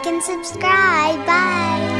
like and subscribe. Bye.